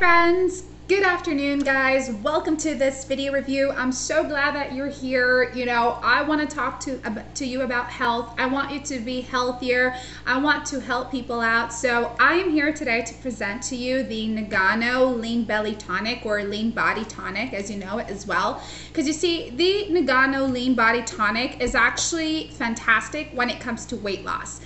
friends. Good afternoon, guys. Welcome to this video review. I'm so glad that you're here. You know, I want to talk to to you about health. I want you to be healthier. I want to help people out. So I am here today to present to you the Nagano Lean Belly Tonic or Lean Body Tonic, as you know it as well. Because you see, the Nagano Lean Body Tonic is actually fantastic when it comes to weight loss.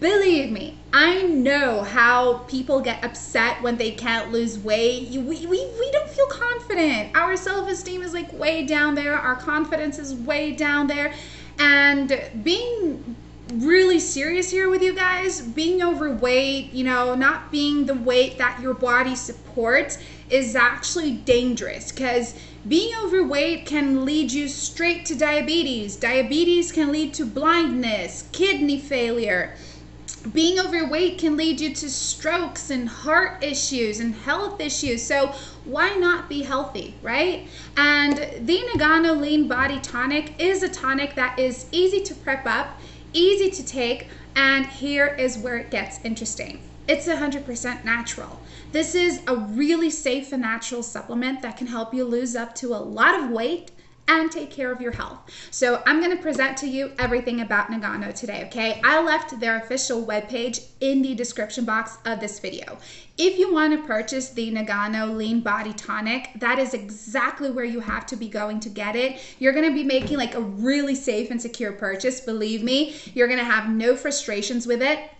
Believe me, I know how people get upset when they can't lose weight. We, we, we don't feel confident. Our self esteem is like way down there, our confidence is way down there. And being really serious here with you guys, being overweight, you know, not being the weight that your body supports is actually dangerous because being overweight can lead you straight to diabetes. Diabetes can lead to blindness, kidney failure being overweight can lead you to strokes and heart issues and health issues. So why not be healthy, right? And the Nagano Lean Body Tonic is a tonic that is easy to prep up, easy to take, and here is where it gets interesting. It's 100% natural. This is a really safe and natural supplement that can help you lose up to a lot of weight and take care of your health. So I'm going to present to you everything about Nagano today, okay? I left their official webpage in the description box of this video. If you want to purchase the Nagano Lean Body Tonic, that is exactly where you have to be going to get it. You're going to be making like a really safe and secure purchase, believe me. You're going to have no frustrations with it.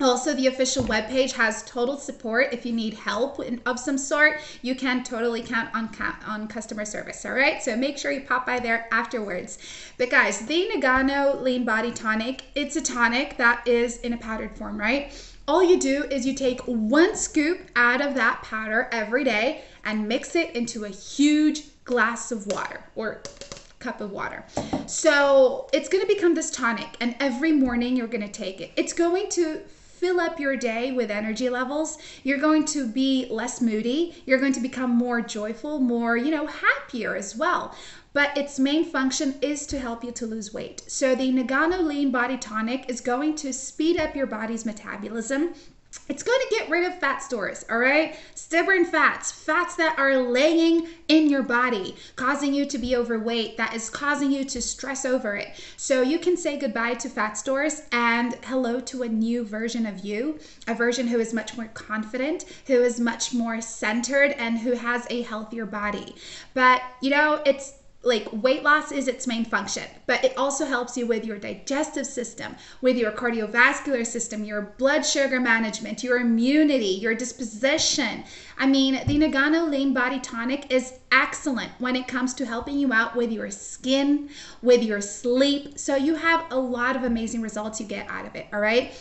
Also, the official webpage has total support. If you need help of some sort, you can totally count on on customer service. All right, so make sure you pop by there afterwards. But guys, the Nagano Lean Body Tonic, it's a tonic that is in a powdered form, right? All you do is you take one scoop out of that powder every day and mix it into a huge glass of water or cup of water. So it's going to become this tonic, and every morning you're going to take it. It's going to fill up your day with energy levels, you're going to be less moody. You're going to become more joyful, more, you know, happier as well. But its main function is to help you to lose weight. So the Nagano Lean Body Tonic is going to speed up your body's metabolism it's going to get rid of fat stores, all right? Stubborn fats, fats that are laying in your body, causing you to be overweight, that is causing you to stress over it. So you can say goodbye to fat stores and hello to a new version of you, a version who is much more confident, who is much more centered, and who has a healthier body. But, you know, it's like weight loss is its main function, but it also helps you with your digestive system, with your cardiovascular system, your blood sugar management, your immunity, your disposition. I mean, the Nagano Lean Body Tonic is excellent when it comes to helping you out with your skin, with your sleep. So you have a lot of amazing results you get out of it, all right?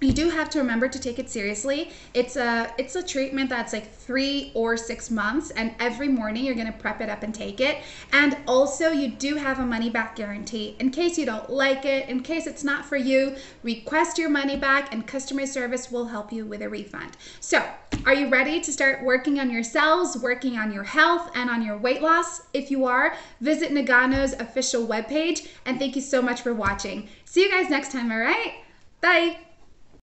You do have to remember to take it seriously. It's a it's a treatment that's like three or six months and every morning you're going to prep it up and take it. And also you do have a money back guarantee. In case you don't like it in case it's not for you request your money back and customer service will help you with a refund. So are you ready to start working on yourselves working on your health and on your weight loss? If you are visit nagano's official webpage and thank you so much for watching. See you guys next time all right? Bye